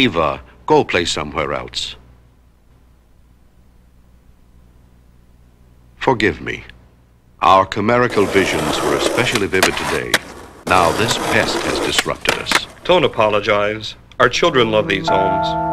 Siva, go play somewhere else. Forgive me. Our chimerical visions were especially vivid today. Now this pest has disrupted us. Don't apologize. Our children love these Oms.